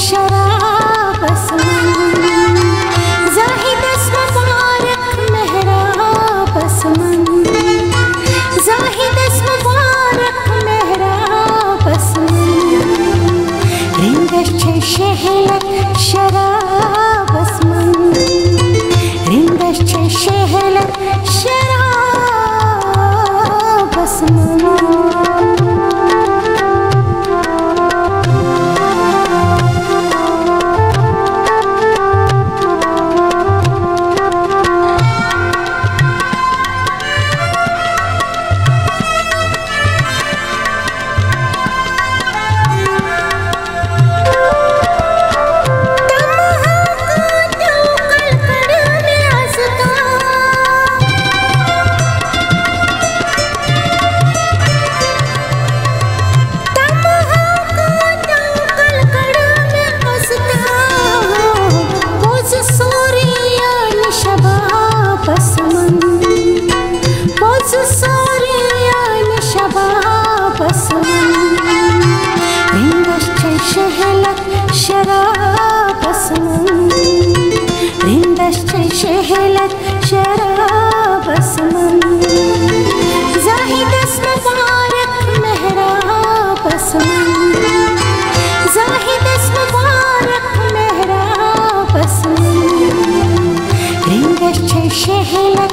शराब जाहिद मुबारक मेहराब असमन जाहिद मुबारक मेहराब असमन रिंगश शराब शहलक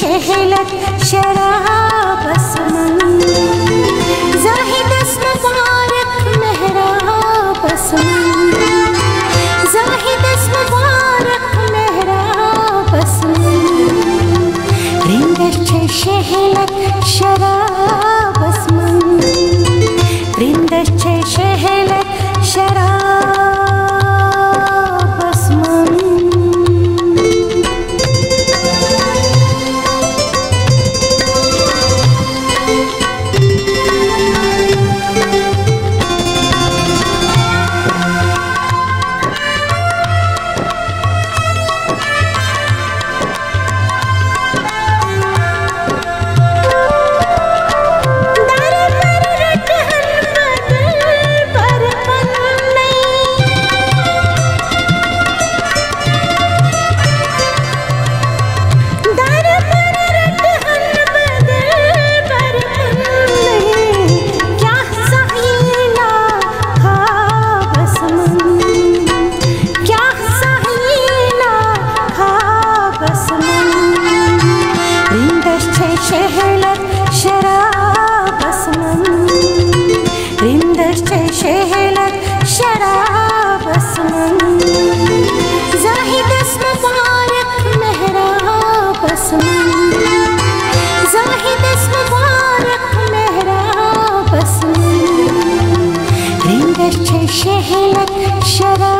शा शहलत शराबस्मन् रिन्दश्च शहलत शराबस्मन् जाहिदस्म बारक महराबस्मन् जाहिदस्म बारक महराबस्मन् रिन्दश्च शहलत शराब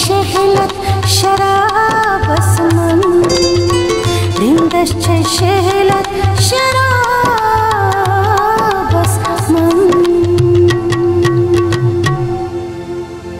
शहलत शरा हिन्द च सहल शरा